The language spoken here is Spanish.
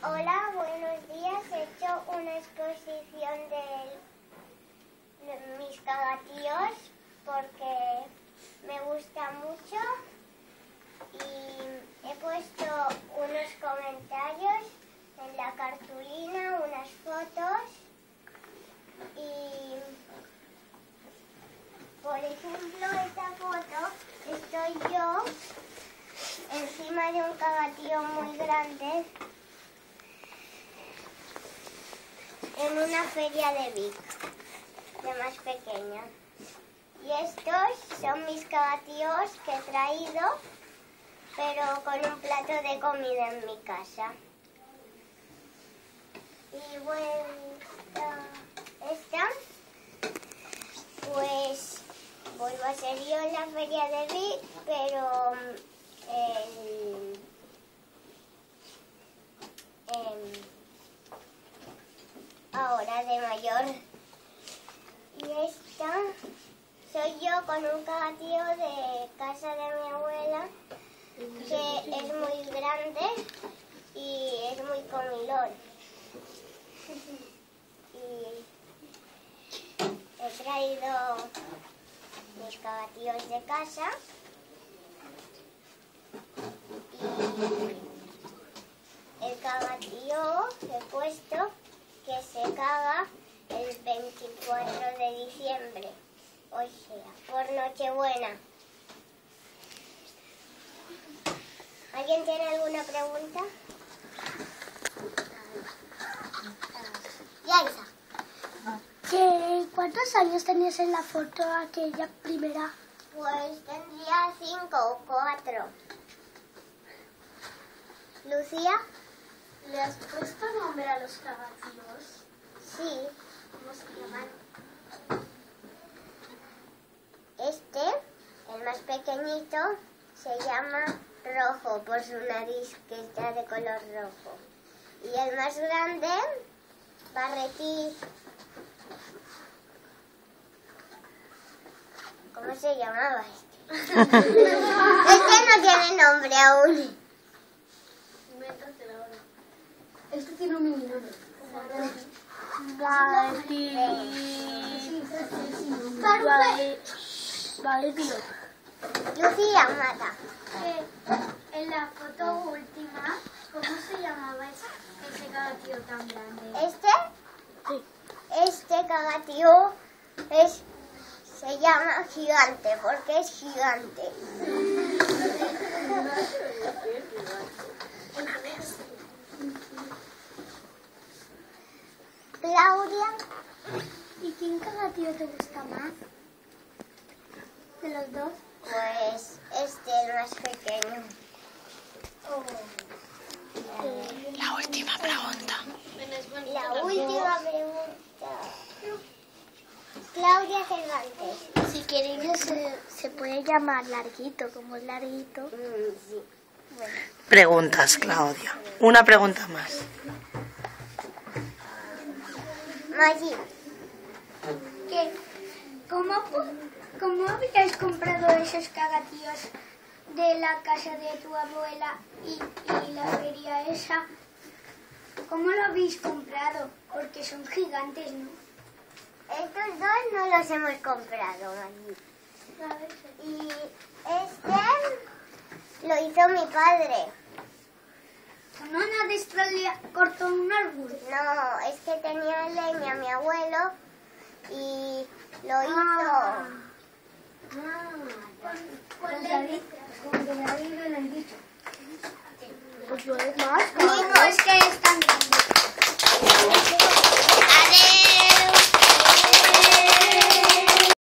Hola, buenos días. He hecho una exposición de mis cagatíos porque me gusta mucho y he puesto unos comentarios en la cartulina, unas fotos y por ejemplo esta foto estoy yo encima de un cagatío muy grande en una feria de Vic, de más pequeña. Y estos son mis cagatíos que he traído, pero con un plato de comida en mi casa. Y bueno, esta, pues vuelvo a ser yo en la feria de Vic, pero el, el ahora de mayor. Y esta soy yo con un cagatío de casa de mi abuela que es muy grande y es muy comilón. Y he traído mis cagatíos de casa y el cagatío he puesto que se caga el 24 de diciembre, o sea, por Nochebuena. ¿Alguien tiene alguna pregunta? ¿Qué, ¿Cuántos años tenías en la foto aquella primera? Pues tendría cinco o cuatro. ¿Lucía? ¿Le has puesto nombre a los cagatíos? Sí. ¿Cómo se llaman? Este, el más pequeñito, se llama rojo por su nariz que está de color rojo. Y el más grande, barretí. ¿Cómo se llamaba este? este no tiene nombre aún. Este tiene un mini nombre. Vale. Vale. Vale, tío. Lucía Mata. en la foto última, ¿cómo se llamaba ese, ese cagatío tan grande? Este, este cagatío es, se llama gigante porque es gigante. Claudia, ¿Y quién cagatío te gusta más? ¿De los dos? pues este el más pequeño. La última pregunta. La última pregunta. Claudia Cervantes. Si queréis se, se puede llamar larguito, como es larguito. Mm, sí. Preguntas, Claudia. Una pregunta más. Maggi, ¿Qué? ¿Cómo, ¿Cómo habíais comprado esos cagatíos de la casa de tu abuela y, y la feria esa? ¿Cómo lo habéis comprado? Porque son gigantes, ¿no? estos dos no los hemos comprado, Maggi. Y este lo hizo mi padre. ¿No una de Australia cortó un árbol? No, es que tenía leña mi abuelo y lo hizo. Ah. David, como que David me lo han dicho. Pues es más,